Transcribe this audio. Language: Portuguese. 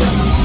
Música